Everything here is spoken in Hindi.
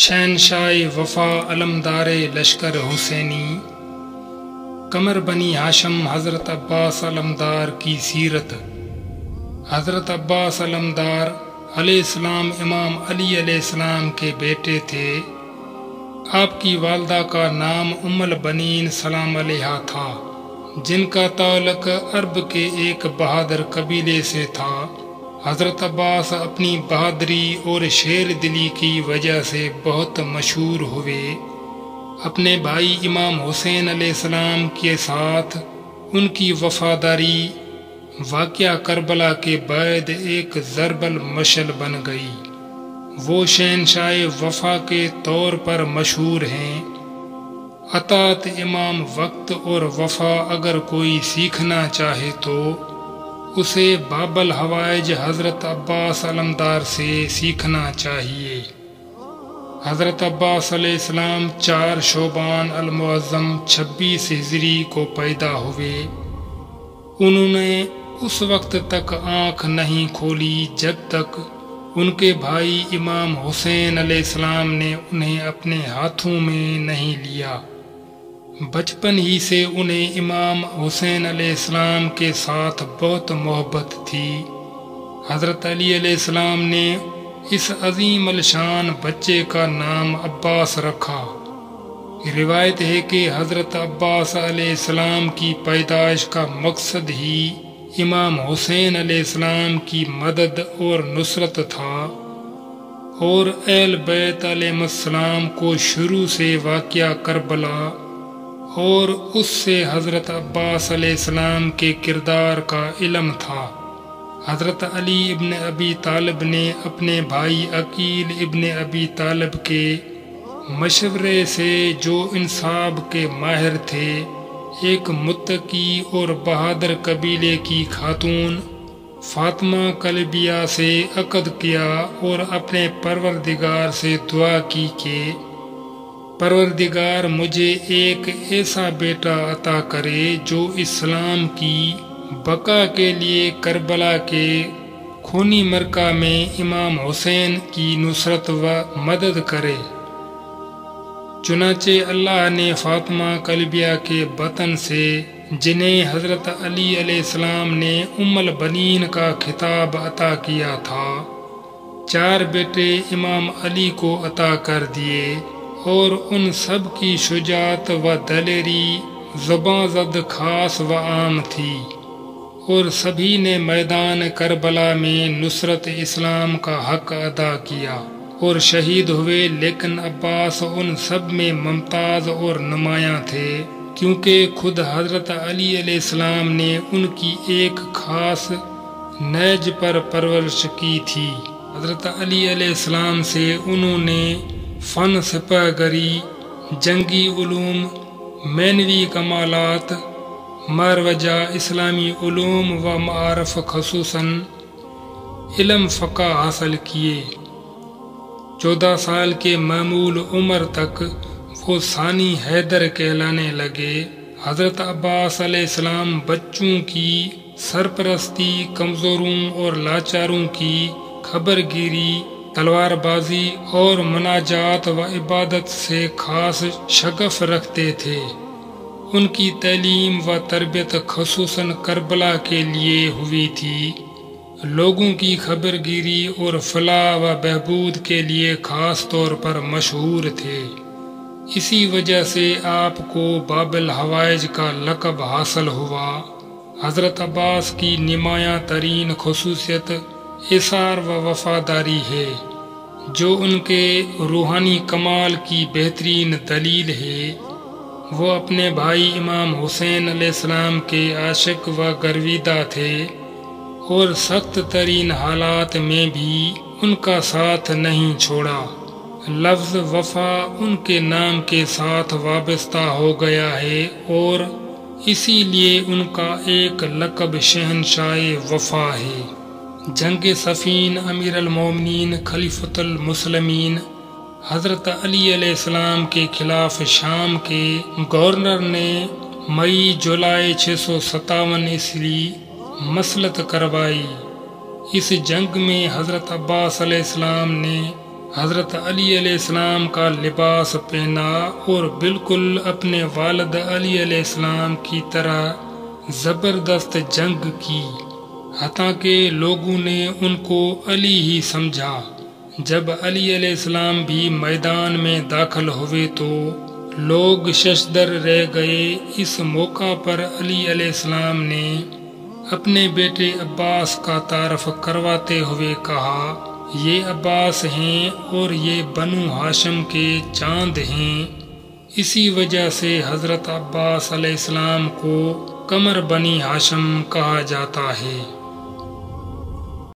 शहनशाह वफा अलमदार लश्कर हुसैनी। कमर बनी हाशम हज़रत अब्बास अलमदार की सीरत। हज़रत अब्बास अलमदार अलैहिस्सलाम इमाम अली अलैहिस्सलाम के बेटे थे। आपकी वालदा का नाम उमल बनीन सलाम अलैहा था, जिनका ताल्लुक अरब के एक बहादुर कबीले से था। हज़रत अब्बास अपनी बहादरी और शेर दिली की वजह से बहुत मशहूर हुए अपने भाई इमाम हुसैन अलैहिस्सलाम के साथ उनकी वफादारी वाक़ करबला के बाद एक ज़रबल मशल बन गई। वो शहनशाह वफा के तौर पर मशहूर हैं। अतात इमाम वक्त और वफा अगर कोई सीखना चाहे तो उसे बाबल हवाइज हज़रत अब्बास अलमदार से सीखना चाहिए। हज़रत अब्बास अलैहिस्सलाम चार शोबान अलमुअज़्ज़म छब्बीस हिजरी को पैदा हुए। उन्होंने उस वक्त तक आँख नहीं खोली जब तक उनके भाई इमाम हुसैन अलैहिस्सलाम ने उन्हें अपने हाथों में नहीं लिया। बचपन ही से उन्हें इमाम हुसैन अलैहिस्सलाम के साथ बहुत मोहब्बत थी। हज़रत अली अलैहिस्सलाम ने इस अजीम अलशान बच्चे का नाम अब्बास रखा। रिवायत है कि हज़रत अब्बास अलैहिस्सलाम की पैदाइश का मकसद ही इमाम हुसैन अलैहिस्सलाम की मदद और नुसरत था। और एल बैत अलैहिस्सलाम को शुरू से वाक़ करबला और उससे हज़रत अब्बास के किरदार का इलम था। हज़रत अली इब्न अबी तालब ने अपने भाई अकील इब्न अबी तालब के मशवरे से जो इंसाब के माहिर थे, एक मुत्तकी और बहादुर कबीले की खातून फातिमा कलबिया से अकद किया और अपने परवरदिगार से दुआ की कि परवरदिगार, मुझे एक ऐसा बेटा अता करे जो इस्लाम की बका के लिए करबला के खूनी मरका में इमाम हुसैन की नुसरत व मदद करे। चुनाचे अल्लाह ने फातिमा कलबिया के बतन से जिन्हें हज़रत अली अलैहिस्सलाम ने उम्मल बनीन का खिताब अता किया था, चार बेटे इमाम अली को अता कर दिए। और उन सब की शुजात व दलेरी ज़ुबां जद खास व आम थी। और सभी ने मैदान करबला में नुसरत इस्लाम का हक अदा किया। और शहीद हुए लेकिन अब्बास उन सब में मुमताज़ और नुमाया थे, क्योंकि खुद हज़रत अली अलैहिस्सलाम ने उनकी एक खास नज पर परवरिश की थी। हज़रत अली अलैहिस्सलाम से उन्होंने फ़न सिपाहगरी जंगी उलूम, मैनवी कमालात, मरवजा इस्लामी उलूम व मारफ खसूस इलम फ़का हासिल किए। चौदह साल के मामूल उम्र तक वो सानी हैदर कहलाने लगे। हज़रत अब्बास अलैहिस्सलाम बच्चों की, सरपरस्ती, कमज़ोरों और लाचारों की खबरगिरी तलवारबाजी और मनाजात व इबादत से खास शगफ रखते थे। उनकी तलीम व तरबियत खसूस करबला के लिए हुई थी। लोगों की खबरगिरी और फलाह व बहबूद के लिए ख़ास तौर पर मशहूर थे। इसी वजह से आपको बाबिल हवाइज का लकब हासिल हुआ। हज़रत अब्बास की नुमाया तरीन खसूसियत इसार व वफादारी है, जो उनके रूहानी कमाल की बेहतरीन दलील है। वो अपने भाई इमाम हुसैन अलैहिस्सलाम के आशिक व गर्विदा थे और सख्त तरीन हालात में भी उनका साथ नहीं छोड़ा। लफ्ज़ वफा उनके नाम के साथ वाबस्ता हो गया है और इसीलिए उनका एक लकब शहनशाह वफा है। जंग सफ़ीन अमीर अलमोमिन खलीफतुल मुसलमीन, हज़रत अली अलैहिस्सलाम के खिलाफ शाम के गवर्नर ने मई, जुलाई छः सौ सतावन ईस्वी मसलत करवाई। इस जंग में हज़रत अब्बास ने हज़रत अली अलैहिस्सलाम का लिबास पहना और बिल्कुल अपने वालद अली की तरह ज़बरदस्त जंग की। हता के लोगों ने उनको अली ही समझा। जब अली अलैहिस्सलाम भी मैदान में दाखिल हुए तो लोग शशदर रह गए। इस मौका पर अली अलैहिस्सलाम ने अपने बेटे अब्बास का तारफ करवाते हुए कहा, ये अब्बास हैं और ये बनु हाशम के चाँद हैं। इसी वजह से हज़रत अब्बास को कमर बनी हाशम कहा जाता है।